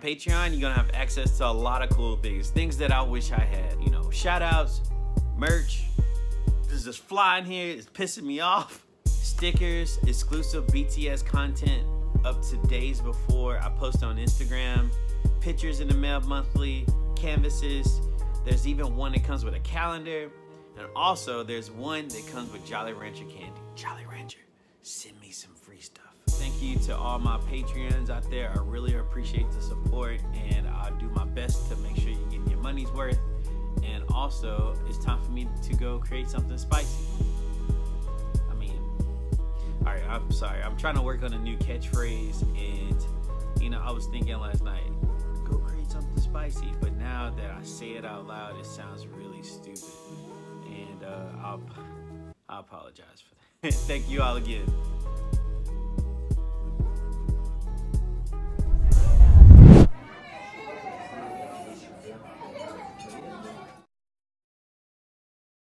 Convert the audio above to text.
Patreon, you're gonna have access to a lot of cool things. Things that I wish I had. You know, shout outs, merch. This is flying here, it's pissing me off. Stickers, exclusive BTS content up to days before I post on Instagram. Pictures in the mail monthly, canvases. There's even one that comes with a calendar. And also, there's one that comes with Jolly Rancher candy. Jolly Rancher, send me some free stuff. You to all my Patreons out there. I really appreciate the support, and I'll do my best to make sure you're getting your money's worth. And also, it's time for me to go create something spicy. I mean, all right, I'm sorry. I'm trying to work on a new catchphrase, and you know, I was thinking last night, go create something spicy. But now that I say it out loud, it sounds really stupid, and uh, I'll I apologize for that. Thank you all again.